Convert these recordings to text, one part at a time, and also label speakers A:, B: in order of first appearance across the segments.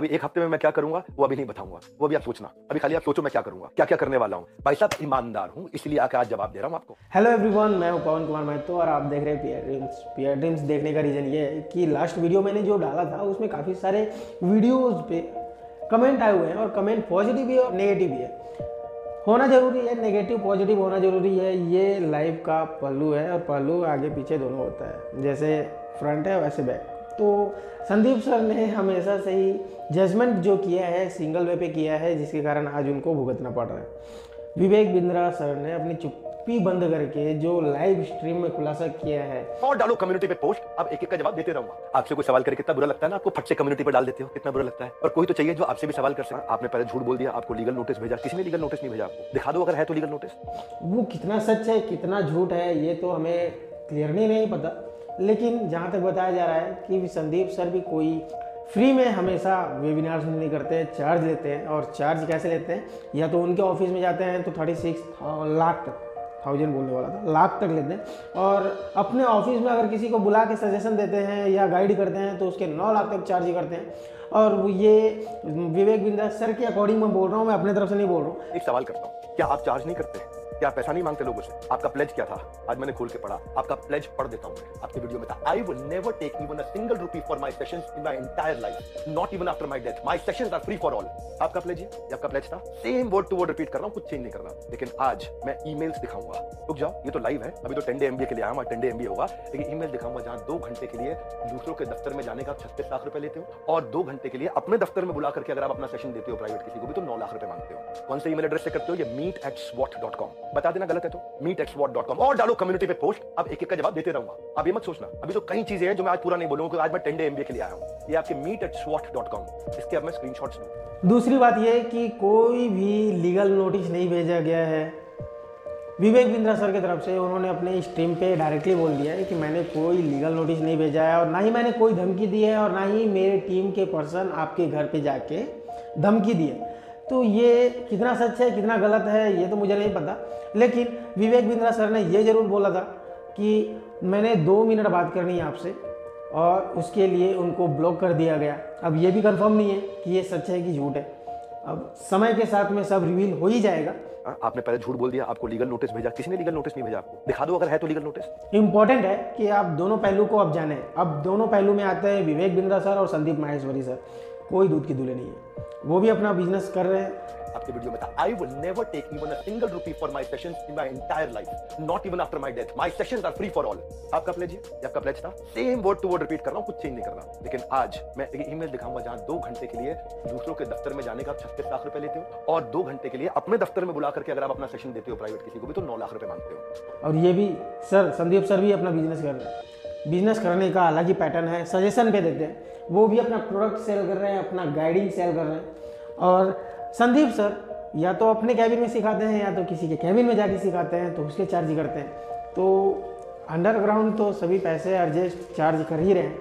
A: अभी एक हफ़्ते में मैं क्या करूँगा? वो अभी नहीं बताऊँगा। वो अभी आप सोचना। अभी खाली आप सोचो मैं क्या करूँगा। क्या क्या करने वाला हूँ? भाई साहब, ईमानदार हूँ, इसलिए आके आज जवाब दे रहा हूँ आपको।
B: हेलो एवरीवन मैं हूँ पवन कुमार महतो और आप देख रहे हैं पीआर ड्रीम्स पीआर ड्रीम्स देखने का रीज़न ये है कि लास्ट वीडियो मैंने जो डाला था, उसमें काफ़ी सारे वीडियोस पे कमेंट आए हुए हैं और कमेंट पॉजिटिव भी और नेगेटिव भी है। होना ज़रूरी है नेगेटिव पॉजिटिव होना ज़रूरी है। ये लाइफ का पहलू है और पहलू आगे पीछे दोनों होता है। जैसे फ्रंट है, वैसे बैक तो संदीप सर ने हमेशा से ही जजमेंट जो किया है सिंगल वे पे किया है जिसके कारण आज उनको भुगतना पड़ रहा है। विवेक बिंद्रा सर ने अपनी चुप्पी बंद करके जो लाइव स्ट्रीम में खुलासा किया है।
A: और डालो कम्युनिटी पे पोस्ट अब एक एक का जवाब देते रहूँगा। आपसे कोई सवाल करके कितना बुरा लगता है ना आपको फट से कम्युनिटी पे डाल देते हो कितना बुरा लगता है। और कोई तो चाहिए जो आपसे भी सवाल कर सके। आपने पहले झूठ बोल दिया आपको लीगल नोटिस भेजा किसी ने लीगल नोटिस नहीं भेजा आपको? दिखा दो अगर है तो लीगल नोटिस
B: वो कितना सच है कितना झूठ है ये तो हमें क्लियरली नहीं पता। लेकिन जहाँ तक बताया जा रहा है कि संदीप सर भी कोई फ्री में हमेशा वेबिनार्स नहीं करते हैं चार्ज लेते हैं। और चार्ज कैसे लेते हैं? या तो उनके ऑफ़िस में जाते हैं तो थर्टी सिक्स लाख तक थाउज़ेंड बोलने वाला था, लाख तक लेते हैं। और अपने ऑफ़िस में अगर किसी को बुला के सजेशन देते हैं या गाइड करते हैं तो उसके नौ लाख तक चार्ज करते हैं। और ये विवेक बिंदा सर के अकॉर्डिंग मैं बोल रहा हूँ, मैं अपने तरफ़ से नहीं बोल रहा हूँ।
A: एक सवाल करता हूँ, क्या आप चार्ज नहीं करते? क्या पैसा नहीं मांगते लोगों से? आपका प्लेज क्या था? आज मैंने खोल के पढ़ा। आपका प्लेज पढ़ देता हूँ मैं आपके वीडियो में था। I will never take even a single rupee for my sessions in my entire life not even after my death my sessions are free for all आपका प्लेज है? आपका प्लेज था? Same word to word repeat कर रहा हूँ कुछ change नहीं कर रहा लेकिन आज मैं ई ईमेल्स दिखाऊँगा। रुक जाओ, ये तो लाइव है। अभी तो टेन डे एमबीए के लिए आया टेन एमबीए होगा। लेकिन ईमेल दिखाऊँगा जहाँ दो घंटे के लिए दूसरों के दफ्तर में जाने का छत्तीस लाख रुपए लेते हो और दो घंटे के लिए अपने दफ्तर में बुला करके अगर आप अपना सेशन देते हो प्राइवेट किसी को भी तो नौ लाख रुपए मांगते हो। कौन से ईमेल एड्रेस से करते हो? ये meet at swot dot com बता देना गलत है तो meet at swot dot com और डालो कम्युनिटी पे पोस्ट अब एक एक का जवाब देते रहूँगा। अब ये मत सोचना। अभी तो कई चीज़ें हैं जो मैं आज पूरा नहीं बोलूँगा आज मैं टेन डे एमबीए के लिए आया हूँ। ये आपके meet at swot dot com इसके अब मैं स्क्रीन शॉट्स
B: दूसरी बात यह कि कोई भी लीगल नोटिस नहीं भेजा गया है। विवेक बिंद्रा सर की तरफ़ से उन्होंने अपने स्ट्रीम पे डायरेक्टली बोल दिया है कि मैंने कोई लीगल नोटिस नहीं भेजा है और ना ही मैंने कोई धमकी दी है और ना ही मेरे टीम के पर्सन आपके घर पे जाके धमकी दी है। तो ये कितना सच है कितना गलत है ये तो मुझे नहीं पता। लेकिन विवेक बिंद्रा सर ने ये ज़रूर बोला था कि मैंने दो मिनट बात करनी है आपसे और उसके लिए उनको ब्लॉक कर दिया गया। अब ये भी कंफर्म नहीं है कि ये सच है कि झूठ है। अब समय के साथ में सब रिवील हो ही जाएगा।
A: आपने पहले झूठ बोल दिया आपको लीगल नोटिस भेजा। किसी ने लीगल नोटिस नहीं भेजा आपको? दिखा दो अगर है तो लीगल नोटिस
B: इंपॉर्टेंट है कि आप दोनों पहलू को अब जाने। अब दोनों पहलू में आते हैं विवेक बिंद्रा सर और संदीप माहेश्वरी सर। कोई दूध की दूल्हे नहीं है। वो भी अपना बिज़नेस कर रहे हैं।
A: आपके वीडियो में था I will never take even a single rupee for my sessions in my entire life not even after my death my sessions are free for all आपका प्लेज है? आपका प्लेज था? Same word to word repeat कर रहा हूँ कुछ change नहीं कर रहा। लेकिन आज मैं एक ईमेल दिखाऊँगा जहाँ दो घंटे के लिए दूसरों के दफ्तर में जाने का आप छत्तीस लाख रुपए लेते हो और दो घंटे के लिए अपने दफ्तर में बुला करके अगर आप अपना सेशन देते हो प्राइवेट किसी को भी तो नौ लाख रुपए मांगते हो।
B: और ये भी सर संदीप सर भी अपना बिज़नेस कर रहे हैं। बिज़नेस करने का अलग ही पैटर्न है। सजेशन पे देते हैं। वो भी अपना प्रोडक्ट सेल कर रहे हैं, अपना गाइडिंग सेल कर रहे हैं। और संदीप सर या तो अपने कैबिन में सिखाते हैं, या तो किसी के कैबिन में जाके सिखाते हैं तो उसके चार्ज करते हैं। तो अंडरग्राउंड तो सभी पैसे एडजस्ट चार्ज कर ही रहे हैं।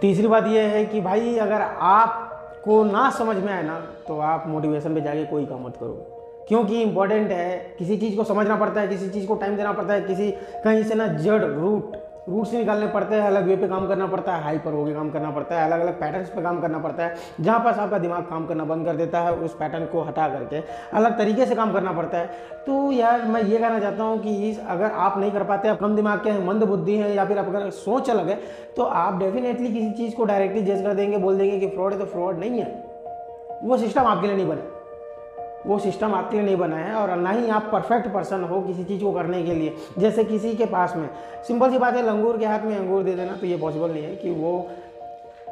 B: तीसरी बात यह है कि भाई, अगर आपको ना समझ में आए ना तो आप मोटिवेशन पे जाके कोई काम मत करो। क्योंकि इंपॉर्टेंट है, किसी चीज़ को समझना पड़ता है, किसी चीज़ को टाइम देना पड़ता है, किसी कहीं से ना जड़ रूट रूट्स निकालने पड़ते हैं, अलग वे पे काम करना पड़ता है, हाइपर हो के काम करना पड़ता है अलग अलग पैटर्न्स पे काम करना पड़ता है, जहाँ पास आपका दिमाग काम करना बंद कर देता है, उस पैटर्न को हटा करके अलग तरीके से काम करना पड़ता है। तो यार, मैं ये कहना चाहता हूँ कि इस अगर आप नहीं कर पाते कम दिमाग के हैं, मंद बुद्धि हैं, या फिर आप अगर सोच अलग है तो आप डेफिनेटली किसी चीज़ को डायरेक्टली जज कर देंगे, बोल देंगे कि फ्रॉड है तो फ्रॉड नहीं है। वो सिस्टम आपके लिए नहीं बने। वो सिस्टम आपके लिए नहीं बना है और ना ही आप परफेक्ट पर्सन हो किसी चीज़ को करने के लिए। जैसे किसी के पास में, सिंपल सी बात है, लंगूर के हाथ में अंगूर दे देना तो ये पॉसिबल नहीं है कि वो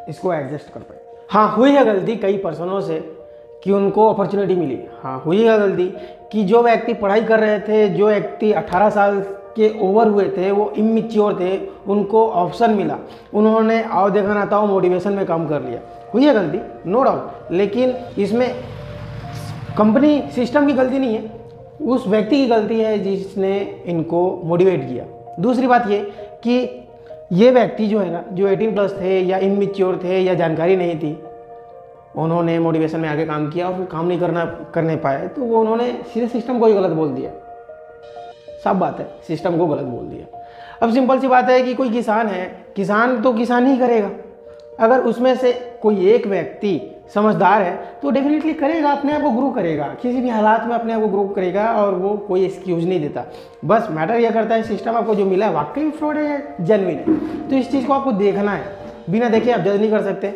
B: इसको एडजस्ट कर पाए। हाँ हुई है गलती कई पर्सनों से कि उनको अपॉर्चुनिटी मिली। हाँ हुई है गलती कि जो व्यक्ति पढ़ाई कर रहे थे, जो व्यक्ति 18 साल के ओवर हुए थे, वो इमिच्योर थे, उनको ऑप्शन मिला। उन्होंने, आओ देखा ना था मोटिवेशन में काम कर लिया। हुई है गलती नो डाउट लेकिन इसमें कंपनी सिस्टम की गलती नहीं है, उस व्यक्ति की गलती है जिसने इनको मोटिवेट किया। दूसरी बात ये कि ये व्यक्ति जो है ना, जो 18 प्लस थे या इनमिच्योर थे या जानकारी नहीं थी, उन्होंने मोटिवेशन में आगे काम किया और फिर काम नहीं करना, करने पाए तो वो उन्होंने सीधे सिस्टम को ही गलत बोल दिया। सब बात है, सिस्टम को गलत बोल दिया। अब सिंपल सी बात है कि कोई किसान है, किसान तो किसान ही करेगा। अगर उसमें से कोई एक व्यक्ति समझदार है तो डेफिनेटली करेगा, अपने आप को ग्रो करेगा। किसी भी हालात में अपने आप को ग्रो करेगा और वो कोई एक्सक्यूज नहीं देता। बस मैटर यह करता है सिस्टम आपको जो मिला है, वाकई फ्रॉड है जेनविन तो इस चीज़ को आपको देखना है। बिना देखे आप जज नहीं कर सकते।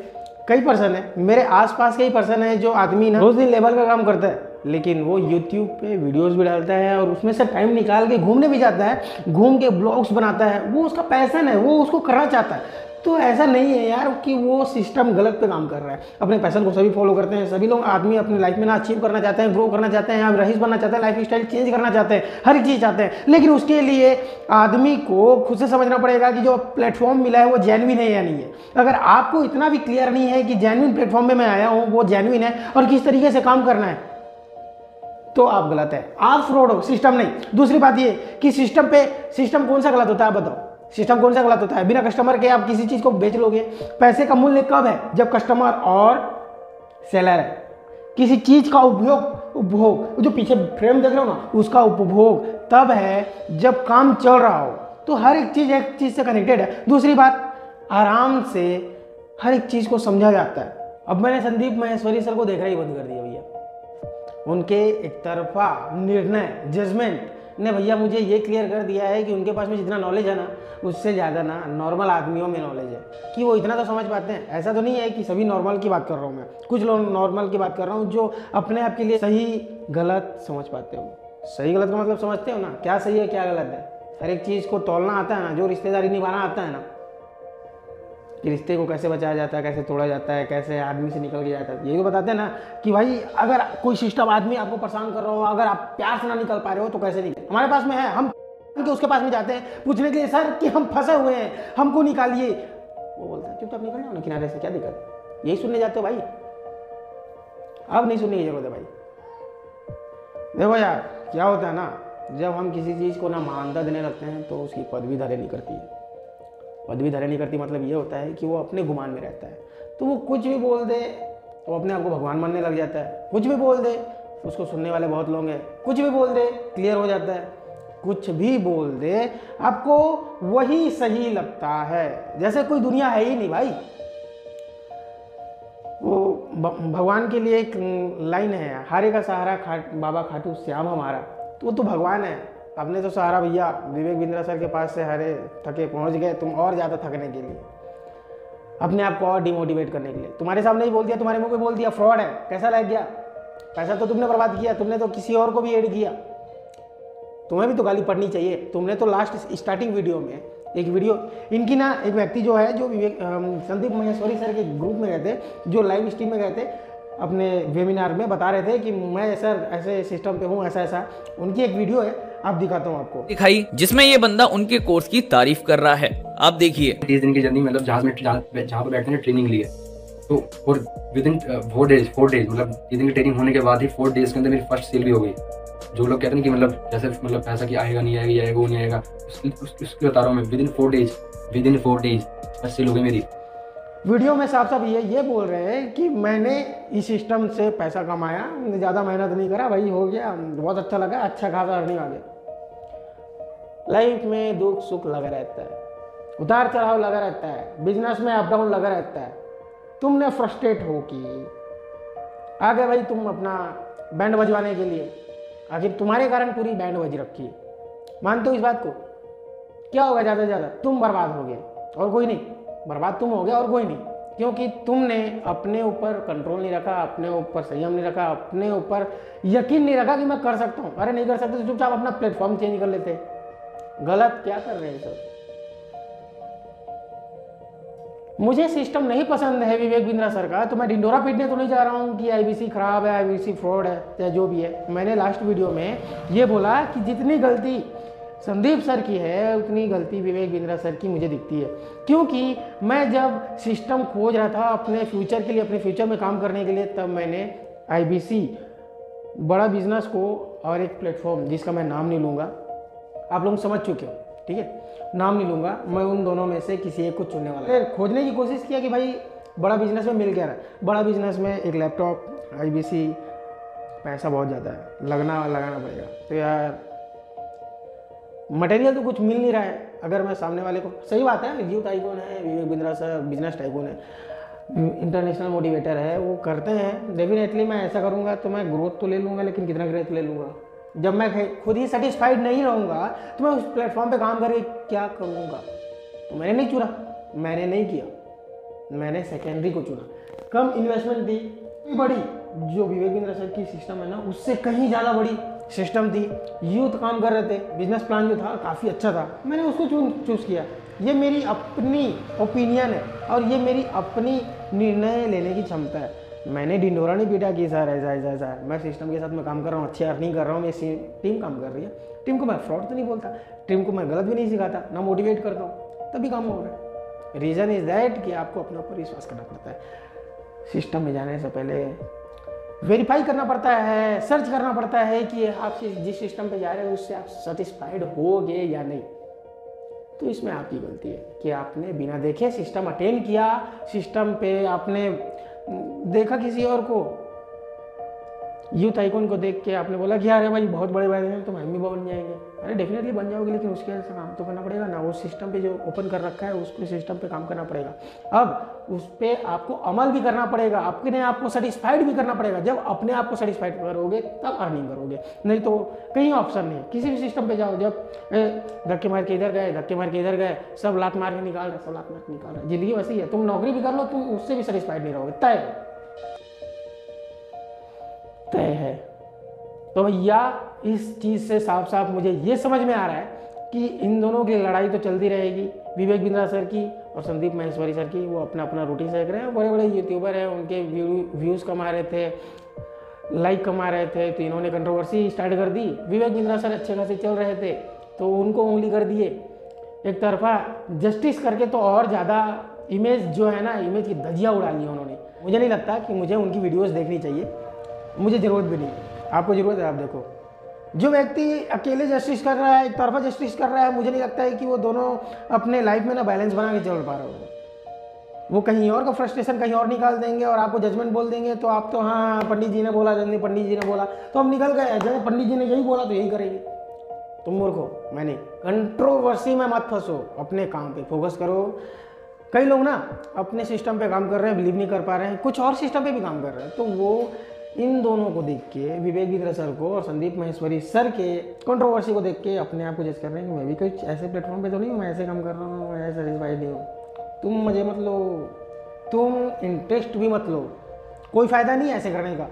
B: कई पर्सन है, मेरे आसपास कई पर्सन है जो आदमी ना, रोज दिन लेबर का काम करता है, लेकिन वो यूट्यूब पे वीडियोस भी डालता है और उसमें से टाइम निकाल के घूमने भी जाता है, घूम के ब्लॉग्स बनाता है। वो उसका पैसन है, वो उसको करना चाहता है। तो ऐसा नहीं है यार कि वो सिस्टम गलत पे काम कर रहा है। अपने पैसन को सभी फॉलो करते हैं, सभी लोग आदमी अपनी लाइफ में ना अचीव करना चाहते हैं ग्रो करना चाहते हैं, रहीस बनना चाहते हैं लाइफ स्टाइल चेंज करना चाहते हैं, हर चीज़ चाहते हैं। लेकिन उसके लिए आदमी को खुद से समझना पड़ेगा कि जो प्लेटफॉर्म मिला है वो जेनविन है या नहीं है। अगर आपको इतना भी क्लियर नहीं है कि जेनविन प्लेटफॉर्म में मैं आया हूँ, वो जेनविन है और किस तरीके से काम करना है तो आप गलत है। आप फ्रॉड हो सिस्टम नहीं। दूसरी बात ये कि सिस्टम पे सिस्टम कौन सा गलत होता है आप बताओ। सिस्टम कौन सा गलत होता है? बिना कस्टमर के आप किसी चीज़ को बेच लोगे। पैसे का मूल्य कब है? जब कस्टमर और सेलर है। किसी चीज़ का उपयोग, उपभोग जो पीछे फ्रेम देख रहे हो ना, उसका उपभोग तब है जब काम चल रहा हो। तो हर एक चीज़ एक चीज़ से कनेक्टेड है। दूसरी बात, आराम से हर एक चीज़ को समझा जाता है। अब मैंने संदीप महेश्वरी सर को देखना ही बंद कर दिया भैया। उनके एक तरफा निर्णय जजमेंट ने भैया मुझे ये क्लियर कर दिया है कि उनके पास में जितना नॉलेज है ना उससे ज़्यादा ना नॉर्मल आदमियों में नॉलेज है। कि वो इतना तो समझ पाते हैं। ऐसा तो नहीं है कि सभी नॉर्मल की बात कर रहा हूँ मैं। कुछ लोग नॉर्मल की बात कर रहा हूँ जो अपने आप के लिए सही, गलत समझ पाते हो। सही गलत का मतलब समझते हो ना? क्या सही है, क्या गलत है? हर एक चीज़ को तोलना आता है ना? जो रिश्तेदारी निभाना आता है ना? कि रिश्ते को कैसे बचाया जाता है, कैसे तोड़ा जाता है, कैसे आदमी से निकल के जाता है। यही तो बताते हैं ना कि भाई, अगर कोई सिस्टम आदमी आपको परेशान कर रहा हो, अगर आप प्यार से ना निकल पा रहे हो तो कैसे निकल? हमारे पास में है, हम के उसके पास में जाते हैं, पूछने के लिए, सर, कि हम फंसे हुए हैं, हमको निकालिए। वो बोलता है चुपचाप निकल जाओ ना किनारे से, क्या दिक्कत यही सुनने जाते हो भाई? अब नहीं सुनने की ज़रूरत है भाई। देखो यार, क्या होता है ना, जब हम किसी चीज़ को ना मानता देने लगते हैं तो उसकी पदवी धरे नहीं करती। है पदवी धरे नहीं करती मतलब ये होता है कि वो अपने गुमान में रहता है। तो वो कुछ भी बोल दे तो अपने आप को भगवान मानने लग जाता है। कुछ भी बोल दे, उसको सुनने वाले बहुत लोग हैं। कुछ भी बोल दे क्लियर हो जाता है। कुछ भी बोल दे, आपको वही सही लगता है। जैसे कोई दुनिया है ही नहीं भाई। वो भगवान के लिए एक लाइन है, हारे का सहारा खाट बाबा खाटू श्याम हमारा। तो वो तो भगवान है। अपने तो सहारा भैया, विवेक बिंद्रा सर के पास से हरे थके पहुँच गए, तुम और ज़्यादा थकने के लिए। अपने आप को और डिमोटिवेट करने के लिए। तुम्हारे सामने ही बोल दिया, तुम्हारे मुँह पे बोल दिया फ्रॉड है। कैसा लग गया? पैसा तो तुमने बर्बाद किया, तुमने तो किसी और को भी एड किया। तुम्हें भी तो गाली पढ़नी चाहिए। तुमने तो लास्ट स्टार्टिंग वीडियो में एक वीडियो इनकी ना एक व्यक्ति जो है जो विवेक संदीप महेश्वरी सर के ग्रुप में गए थे जो लाइव स्ट्रीम में गए थे अपने वेबिनार में बता रहे थे कि मैं सर ऐसे सिस्टम पे हूँ ऐसा ऐसा। उनकी एक वीडियो है आप दिखाता हूँ आपको।
C: दिखाई जिसमें ये बंदा उनके कोर्स की तारीफ़ कर रहा है। आप देखिए।
D: तीस दिन की जर्नी मतलब जहाज़ में जहाँ पर बैठते हैं ट्रेनिंग लिए तो और within four days four days मतलब तीस दिन की ट्रेनिंग होने के बाद ही फोर डेज़ के अंदर मेरी फ़र्स्ट सेल भी हो गई। जो लोग कहते हैं कि मतलब जैसे मतलब पैसा कि आएगा, नहीं आएगा आएगा, वो नहीं आएगा उसके बता रहा हूँ मैं within four days within four days बस सेल मेरी।
B: वीडियो में साफ़ साफ़ ये ये बोल रहे हैं कि मैंने इस सिस्टम से पैसा कमाया ज़्यादा मेहनत नहीं करा, भाई हो गया, बहुत अच्छा लगा अच्छा खासा अर्निंग आ गया। लाइफ में दुख, सुख लगा रहता है। उतार चढ़ाव लगा रहता है। बिज़नेस में अप डाउन लगा रहता है। तुमने फ्रस्ट्रेट हो कि आगे भाई तुम अपना बैंड बजवाने के लिए आखिर तुम्हारे कारण पूरी बैंड बज रखी है। मानते हो इस बात को? क्या होगा ज़्यादा से ज़्यादा? तुम बर्बाद हो गए। और कोई नहीं। बर्बाद तुम हो गए और कोई नहीं। क्योंकि तुमने अपने ऊपर कंट्रोल नहीं रखा, अपने ऊपर संयम नहीं रखा, अपने ऊपर यकीन नहीं रखा कि मैं कर सकता हूँ। अरे नहीं कर सकते तो चुपचाप अपना प्लेटफॉर्म चेंज कर लेते गलत क्या कर रहे हैं सर मुझे सिस्टम नहीं पसंद है, विवेक बिंद्रा सर का तो मैं डिंडोरा पीटने तो नहीं जा रहा हूँ कि आईबीसी खराब है आईबीसी फ्रॉड है या जो भी है। मैंने लास्ट वीडियो में ये बोला कि जितनी गलती संदीप सर की है, उतनी गलती विवेक बिंद्रा सर की मुझे दिखती है। क्योंकि मैं जब सिस्टम खोज रहा था अपने फ्यूचर के लिए, अपने फ्यूचर में काम करने के लिए, तब मैंने आईबीसी बड़ा बिज़नेस को और एक प्लेटफॉर्म जिसका मैं नाम नहीं लूँगा। आप लोग समझ चुके हो? ठीक है? नाम नहीं लूँगा, मैं उन दोनों में से किसी एक को चुनने वाला फिर खोजने की कोशिश किया कि भाई, बड़ा बिज़नेस में मिल क्या रहा है? बड़ा बिज़नेस में एक लैपटॉप आईबीसी पैसा बहुत ज़्यादा है। लगना, लगाना पड़ेगा। तो यार मटेरियल तो कुछ मिल नहीं रहा है, अगर मैं सामने वाले को, सही बात है जीव टाइकोन है, Vivek Bindra sir business tycoon है इंटरनेशनल मोटिवेटर है, वो करते हैं। डेफिनेटली मैं ऐसा करूँगा तो मैं ग्रोथ तो ले लूँगा, लेकिन कितना ग्रोथ ले लूँगा? जब मैं खुद ही सेटिस्फाइड नहीं रहूँगा तो मैं उस प्लेटफॉर्म पे काम करके क्या करूँगा? तो मैंने नहीं चुना मैंने नहीं किया। मैंने सेकेंडरी को चुना। कम इन्वेस्टमेंट थी बड़ी। जो विवेक बिंद्रा सर की सिस्टम है ना, उससे कहीं ज़्यादा बड़ी सिस्टम थी। यूथ काम कर रहे थे। बिज़नेस प्लान जो था, काफ़ी अच्छा था। मैंने उसको चून चूज़ किया। ये मेरी अपनी ओपिनियन है और ये मेरी अपनी निर्णय लेने की क्षमता है। मैंने डिंडोरा नहीं पीटा कि सर, ऐसा ऐसा ऐसा। मैं सिस्टम के साथ मैं काम कर रहा हूँ, अच्छी अर्निंग कर रहा हूँ, मेरी टीम काम कर रही है। टीम को मैं फ्रॉड तो नहीं बोलता। टीम को मैं गलत भी नहीं सिखाता, ना मोटिवेट करता हूँ। तभी काम हो रहा है। रीज़न इज़ दैट कि आपको अपने ऊपर विश्वास करना पड़ता है। सिस्टम में जाने से पहले वेरीफाई करना पड़ता है सर्च करना पड़ता है कि आप जिस- सिस्टम पे जा रहे हो, उससे आप सेटिस्फाइड हो गए या नहीं। तो इसमें आपकी गलती है कि आपने बिना देखे सिस्टम अटेंड किया। सिस्टम पे आपने देखा किसी और को? यूथ आइकॉन को देख के आपने बोला कि अरे भाई बहुत बड़े बड़े हैं तो हम भी बन जाएँगे। अरे डेफिनेटली बन जाओगे, लेकिन उसके ऐसा काम तो करना पड़ेगा ना। वो सिस्टम पे जो ओपन कर रखा है, उसको सिस्टम पे काम करना पड़ेगा। अब उस पर आपको अमल भी करना पड़ेगा अपने आप को सेटिस्फाइड भी करना पड़ेगा। जब अपने आप को सेटिस्फाइड करोगे, तब अर्निंग करोगे। नहीं तो कहीं ऑप्शन नहीं किसी भी सिस्टम पर जाओ, जब धक्के मार के इधर गए, धक्के मार के इधर गए, सब लात मार के निकाल रहे, सब लात मार के निकाल रहे। ज़िंदगी वैसी है तुम नौकरी भी कर लो, तुम उससे भी सेटिस्फाइड नहीं रहोगे। तय। तय है। तो भैया, इस चीज़ से साफ़ साफ़ मुझे ये समझ में आ रहा है कि इन दोनों की लड़ाई तो चलती रहेगी। विवेक बिंद्रा सर की और संदीप महेश्वरी सर की, वो अपना अपना रूटीन सेक रहे हैं। बड़े बड़े यूट्यूबर हैं, उनके व्यू व्यूज़ कमा रहे थे लाइक कमा रहे थे तो इन्होंने कंट्रोवर्सी स्टार्ट कर दी। विवेक बिंद्रा सर अच्छे खासे चल रहे थे तो उनको उंगली कर दिए। एक तरफा जस्टिस करके तो और ज़्यादा इमेज जो है ना इमेज की धजिया उड़ा ली उन्होंने। मुझे नहीं लगता कि मुझे उनकी वीडियोस देखनी चाहिए। मुझे ज़रूरत भी नहीं। आपको ज़रूरत है, आप देखो। जो व्यक्ति अकेले जस्टिस कर रहा है, एक तरफा जस्टिस कर रहा है, मुझे नहीं लगता है कि वो दोनों अपने लाइफ में ना बैलेंस बना के चल पा रहे हो वो कहीं और का फ्रस्ट्रेशन कहीं और निकाल देंगे और आपको जजमेंट बोल देंगे तो आप तो हाँ पंडित जी ने बोला, जल्दी पंडित जी ने बोला। तो हम निकल गए जब पंडित जी ने यही बोला तो यही करेंगे। तुम मूर्ख हो मैंने कंट्रोवर्सी में मत फंसो, अपने काम पे फोकस करो। कई लोग ना अपने सिस्टम पे काम कर रहे हैं बिलीव नहीं कर पा रहे हैं, कुछ और सिस्टम पे भी काम कर रहे हैं तो वो इन दोनों को देख के विवेक बिंद्रा सर को और संदीप महेश्वरी सर के कंट्रोवर्सी को देख के अपने आप को जज कर रहे हैं कि मैं भी कुछ ऐसे प्लेटफॉर्म पे तो नहीं हूँ, मैं ऐसे काम कर रहा हूँ, मैं ऐसे सेटिस्फाइड नहीं हूँ। तुम मुझे मत लो, तुम इंटरेस्ट भी मत लो। कोई फ़ायदा नहीं है ऐसे करने का।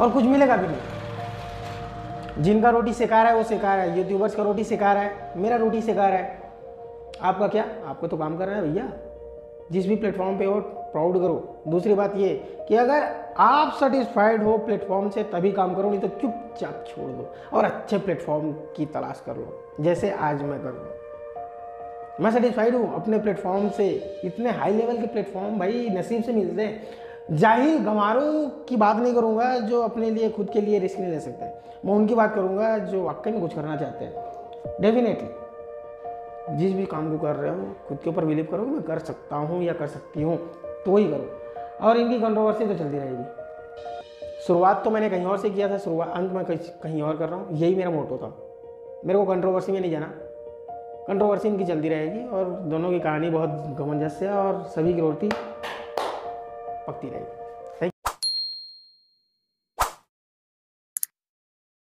B: और कुछ मिलेगा भी नहीं। जिनका रोटी सिखा रहा है, वो सिखा रहा है। यूट्यूबर्स का रोटी सिखा रहा है, मेरा रोटी सिखा रहा है। आपका क्या? आपको तो काम करना है भैया। जिस भी प्लेटफॉर्म पे हो प्राउड करो। दूसरी बात ये कि अगर आप सेटिस्फाइड हो प्लेटफॉर्म से, तभी काम करो, नहीं तो चुपचाप छोड़ दो और अच्छे प्लेटफॉर्म की तलाश कर लो, जैसे आज मैं कर रहा हूँ। मैं सेटिस्फाइड हूँ, अपने प्लेटफॉर्म से, इतने हाई लेवल के प्लेटफॉर्म भाई नसीब से मिलते हैं जाहिल गंवारों की बात नहीं करूँगा जो अपने लिए, खुद के लिए रिस्क नहीं ले सकते। मैं उनकी बात करूँगा जो वाकई में कुछ करना चाहते हैं। डेफिनेटली जिस भी काम को कर रहे हो, खुद के ऊपर बिलीव करो मैं कर सकता हूँ या कर सकती हूँ। तो ही करो। और इनकी कंट्रोवर्सी तो चलती रहेगी। शुरुआत तो मैंने कहीं और से किया था, शुरुआत, अंत में कहीं और कर रहा हूँ। यही मेरा मोटो था। मेरे को कंट्रोवर्सी में नहीं जाना। कंट्रोवर्सी इनकी चलती रहेगी और दोनों की कहानी बहुत गमनजस्य है और सभी की रोटी पकती रहेगी।